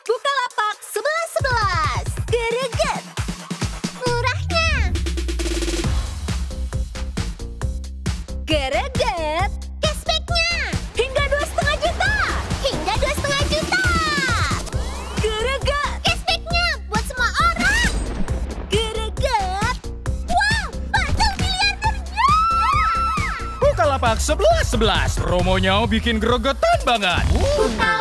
Bukalapak 1111. Gereget. Murahnya. Gereget. Cashbacknya. Hingga dua setengah juta. Hingga dua setengah juta. Gereget. Cashbacknya buat semua orang. Gereget. Wow, bakal miliardernya. Bukalapak sebelas sebelas Promonya bikin gregetan banget. Bukalapak